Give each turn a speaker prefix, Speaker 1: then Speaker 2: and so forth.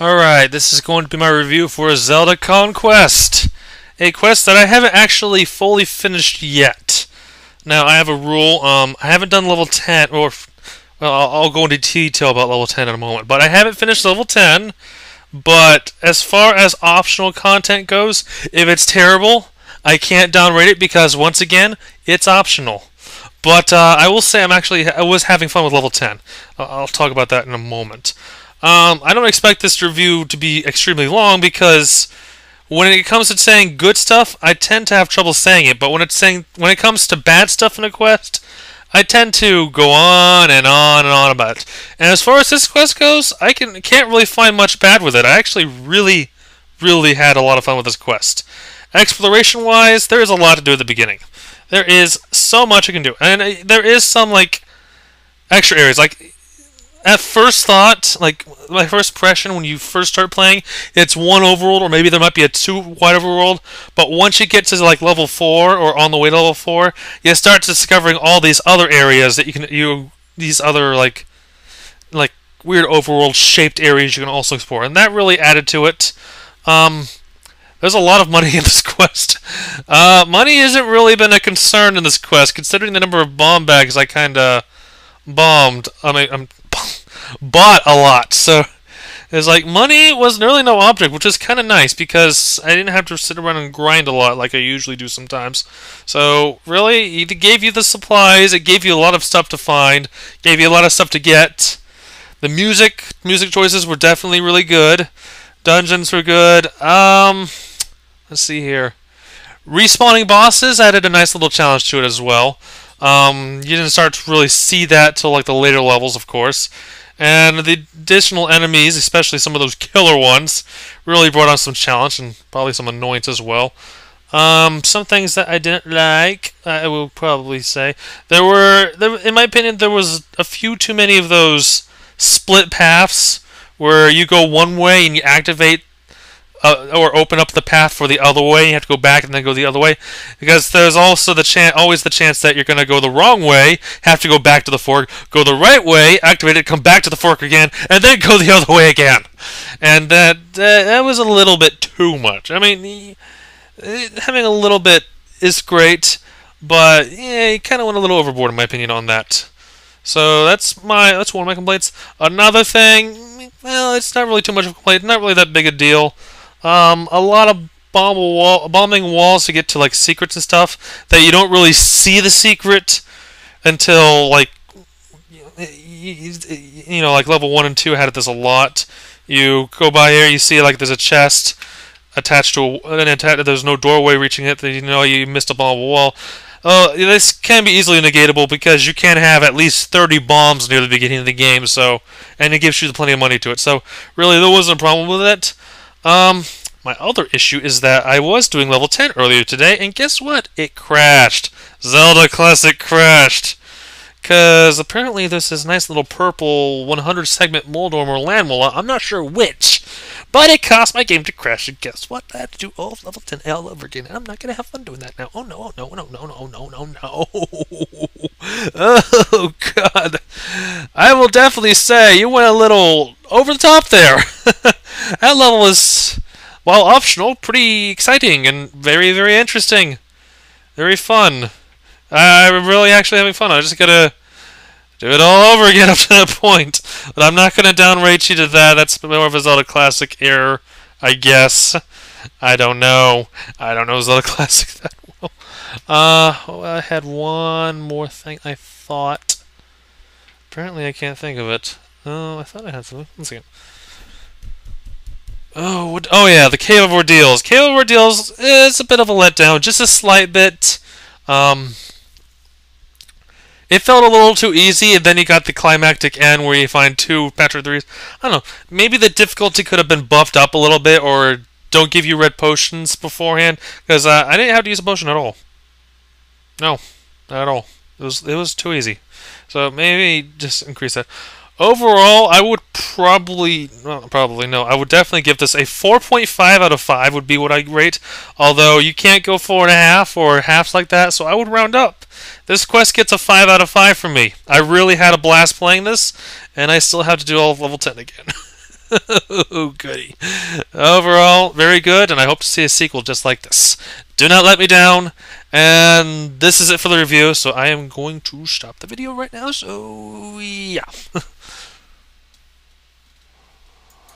Speaker 1: Alright, this is going to be my review for Zelda Conquest. A quest that I haven't actually fully finished yet. Now, I have a rule, um, I haven't done level 10, or, well, I'll, I'll go into detail about level 10 in a moment, but I haven't finished level 10, but as far as optional content goes, if it's terrible, I can't downrate it because, once again, it's optional. But uh, I will say I'm actually I was having fun with level 10. I'll talk about that in a moment. Um, I don't expect this review to be extremely long because when it comes to saying good stuff, I tend to have trouble saying it. But when it's saying when it comes to bad stuff in a quest, I tend to go on and on and on about it. And as far as this quest goes, I can can't really find much bad with it. I actually really, really had a lot of fun with this quest. Exploration wise, there is a lot to do at the beginning. There is so much you can do, and uh, there is some like extra areas. Like at first thought, like my first impression when you first start playing, it's one overworld, or maybe there might be a two wide overworld. But once you get to like level four or on the way to level four, you start discovering all these other areas that you can you these other like like weird overworld shaped areas you can also explore, and that really added to it. Um, there's a lot of money in this quest. Uh, money hasn't really been a concern in this quest, considering the number of bomb bags I kind of bombed. I mean, I'm bought a lot. So it's like money was nearly no object, which is kind of nice because I didn't have to sit around and grind a lot like I usually do sometimes. So really, it gave you the supplies. It gave you a lot of stuff to find. Gave you a lot of stuff to get. The music, music choices were definitely really good. Dungeons were good. Um, let's see here. Respawning bosses added a nice little challenge to it as well. Um, you didn't start to really see that till like the later levels, of course. And the additional enemies, especially some of those killer ones, really brought on some challenge and probably some annoyance as well. Um, some things that I didn't like, I will probably say there were, there, in my opinion, there was a few too many of those split paths where you go one way and you activate uh, or open up the path for the other way. You have to go back and then go the other way because there's also the chance, always the chance that you're going to go the wrong way, have to go back to the fork, go the right way, activate it, come back to the fork again, and then go the other way again. And that uh, that was a little bit too much. I mean, having a little bit is great, but yeah, you kind of went a little overboard in my opinion on that. So that's my that's one of my complaints. Another thing, well, it's not really too much of a complaint, not really that big a deal. Um, a lot of bomb wall, bombing walls to get to like secrets and stuff that you don't really see the secret until like you know like level one and two had this a lot. You go by here, you see like there's a chest attached to a, and atta- there's no doorway reaching it. You know you missed a bomb wall. Uh, this can be easily negatable because you can have at least 30 bombs near the beginning of the game, so and it gives you plenty of money to it. So really, there wasn't a problem with it. Um, my other issue is that I was doing level 10 earlier today, and guess what? It crashed. Zelda Classic crashed. Because apparently there's this nice little purple 100 segment Moldorm or Lanmola, I'm not sure which, but it caused my game to crash, and guess what? I had to do all of level 10 all over again, and I'm not going to have fun doing that now. Oh no, no, no, no, no, no, no, no. Oh god. I will definitely say you went a little over the top there. that level is, while optional, pretty exciting and very, very interesting. Very fun. I'm really actually having fun. I just gotta do it all over again up to that point. But I'm not gonna downrate you to that. That's more of a Zelda Classic error, I guess. I don't know. I don't know Zelda Classic that well. Uh, oh, I had one more thing I thought. Apparently I can't think of it. Oh, I thought I had something. One second. Oh, what, oh yeah, the Cave of Ordeals. Cave of Ordeals is a bit of a letdown, just a slight bit. Um, it felt a little too easy, and then you got the climactic end where you find two Patrick threes. I don't know. Maybe the difficulty could have been buffed up a little bit, or don't give you red potions beforehand, because uh, I didn't have to use a potion at all. No, not at all. It was it was too easy. So maybe just increase that. Overall, I would probably, well, probably no, I would definitely give this a 4.5 out of 5 would be what I rate. Although you can't go 4.5 or halves like that, so I would round up. This quest gets a 5 out of 5 from me. I really had a blast playing this, and I still have to do all of level 10 again. oh, goody. Overall, very good, and I hope to see a sequel just like this. Do not let me down. And this is it for the review, so I am going to stop the video right now. So, yeah.